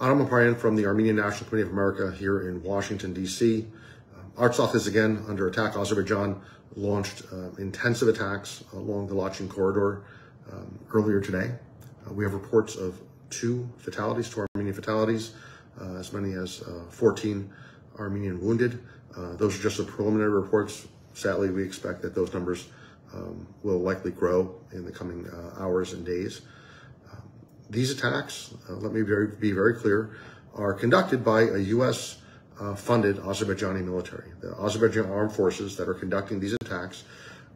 Aram Hamparian from the Armenian National Committee of America here in Washington, D.C. Uh, Artsakh is again under attack. Azerbaijan launched uh, intensive attacks along the Lachin corridor um, earlier today. Uh, we have reports of two fatalities, two Armenian fatalities, uh, as many as uh, 14 Armenian wounded. Uh, those are just the preliminary reports. Sadly, we expect that those numbers um, will likely grow in the coming hours and days. These attacks, uh, let me very, be very clear, are conducted by a U.S. Uh, funded Azerbaijani military. The Azerbaijan armed forces that are conducting these attacks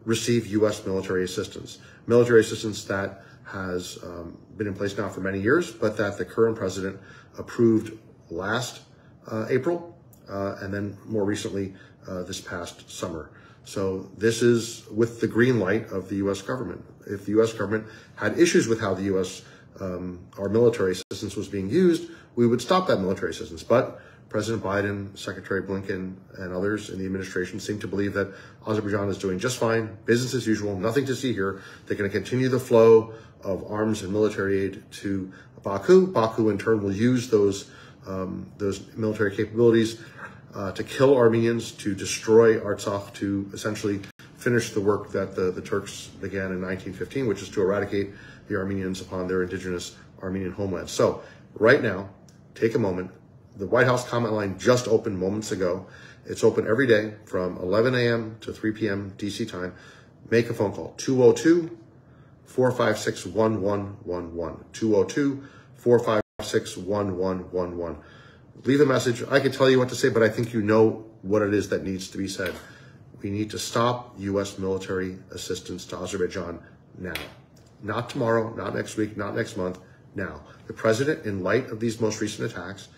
receive U.S. military assistance. Military assistance that has um, been in place now for many years, but that the current president approved last uh, April, uh, and then more recently uh, this past summer. So this is with the green light of the U.S. government. If the U.S. government had issues with how the U.S um, our military assistance was being used, we would stop that military assistance. But President Biden, Secretary Blinken, and others in the administration seem to believe that Azerbaijan is doing just fine, business as usual, nothing to see here. They're going to continue the flow of arms and military aid to Baku. Baku, in turn, will use those um, those military capabilities uh, to kill Armenians, to destroy Artsakh, to essentially finish the work that the, the Turks began in 1915, which is to eradicate the Armenians upon their indigenous Armenian homeland. So right now, take a moment. The White House comment line just opened moments ago. It's open every day from 11 a.m. to 3 p.m. DC time. Make a phone call, 202 456 1111. 202 456 1111. Leave a message. I can tell you what to say, but I think you know what it is that needs to be said. We need to stop U.S. military assistance to Azerbaijan now. Not tomorrow, not next week, not next month, now. The president, in light of these most recent attacks,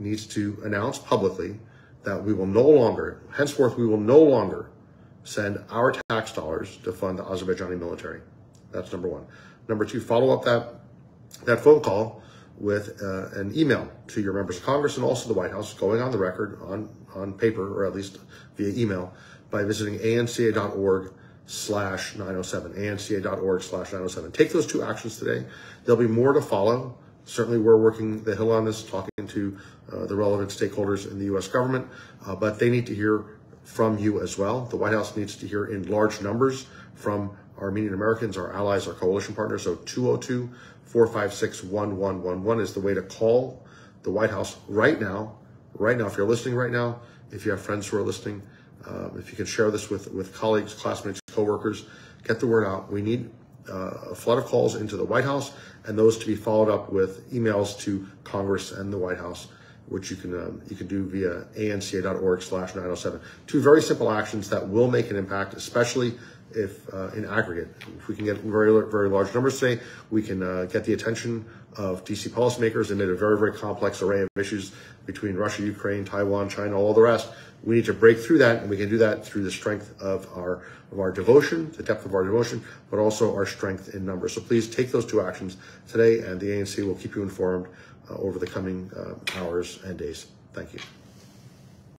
needs to announce publicly that we will no longer, henceforth, we will no longer send our tax dollars to fund the Azerbaijani military. That's number one. Number two, follow up that, that phone call with uh, an email to your members of Congress and also the White House, going on the record on, on paper, or at least via email, by visiting anca.org slash 907, anca.org slash 907. Take those two actions today. There'll be more to follow. Certainly, we're working the hill on this, talking to uh, the relevant stakeholders in the U.S. government, uh, but they need to hear from you as well. The White House needs to hear in large numbers from Armenian Americans, our allies, our coalition partners. So 202 456 1111 is the way to call the White House right now. Right now, if you're listening right now, if you have friends who are listening, uh, if you can share this with, with colleagues, classmates, coworkers, get the word out. We need uh, a flood of calls into the White House and those to be followed up with emails to Congress and the White House, which you can um, you can do via anca.org slash 907. Two very simple actions that will make an impact, especially if uh, in aggregate. If we can get very very large numbers today, we can uh, get the attention of DC policymakers amid a very very complex array of issues between Russia, Ukraine, Taiwan, China, all the rest. We need to break through that, and we can do that through the strength of our of our devotion, the depth of our devotion, but also our strength in numbers. So please take those two actions today, and the ANC will keep you informed uh, over the coming uh, hours and days. Thank you.